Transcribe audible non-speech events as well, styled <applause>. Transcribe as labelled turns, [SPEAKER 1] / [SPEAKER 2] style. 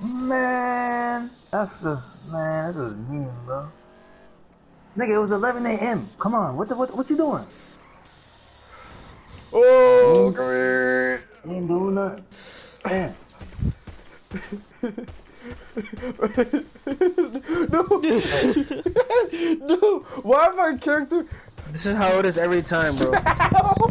[SPEAKER 1] Man, that's just man, that's just mean, bro. Nigga, it was 11 a.m. Come on, what the what what you doing?
[SPEAKER 2] Oh, mm-hmm. come here.
[SPEAKER 1] You ain't doing nothing. Damn. <laughs>
[SPEAKER 2] no, <laughs> no. Why my character?
[SPEAKER 3] This is how it is every time, bro. <laughs>